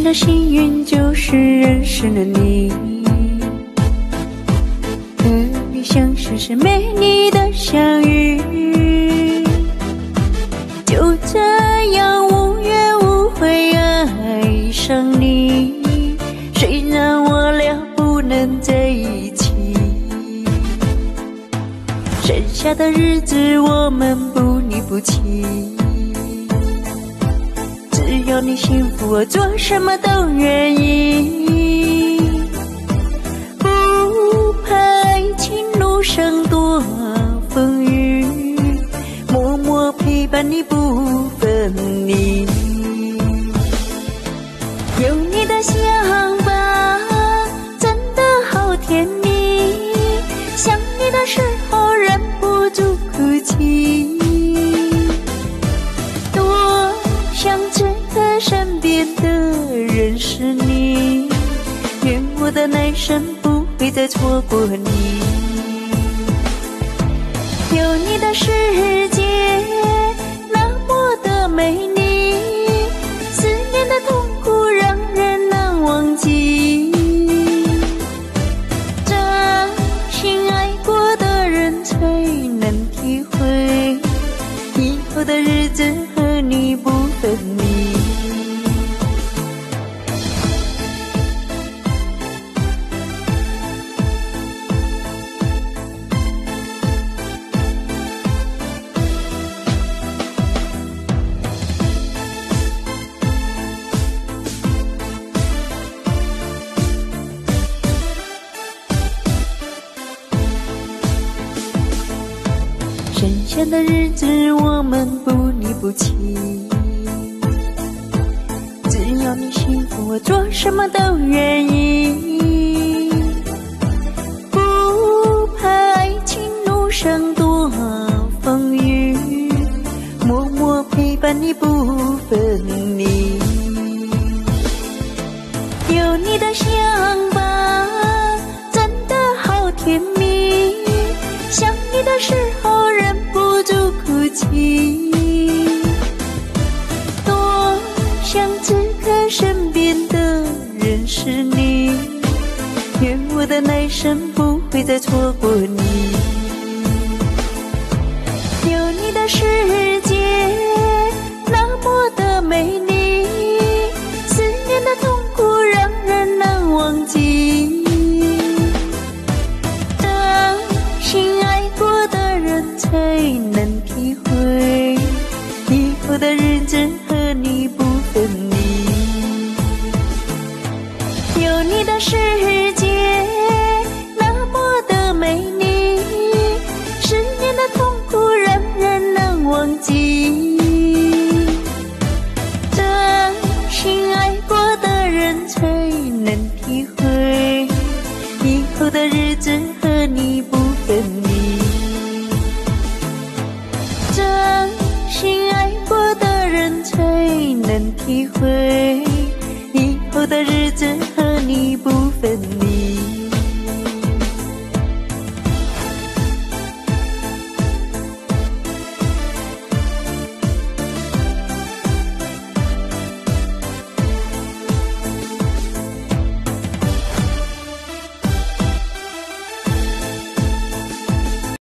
的幸运就是认识了你，和你相识是美丽的相遇，就这样无怨无悔爱上你。虽然我俩不能在一起，剩下的日子我们不离不弃。你幸福，我做什么都愿意。不怕爱情路上多风雨，默默陪伴你不分离。此刻身边的人是你，愿我的来生不会再错过你。有你的世界那么的美丽，思念的痛苦让人难忘记。真心爱过的人才能体会，以后的日子剩下的日子我们不离不弃，只要你幸福，我做什么都愿意。不怕爱情路上多风雨，默默陪伴你不分离愿我的来生不会再错过你。有你的世界那么的美丽，思念的痛苦让人难忘记。真心爱过的人才能体会，以后的日子和你不分离。有你的世界才能体会，以后的日子和你不分离。真心爱过的人才能体会，以后的日子和你不分离。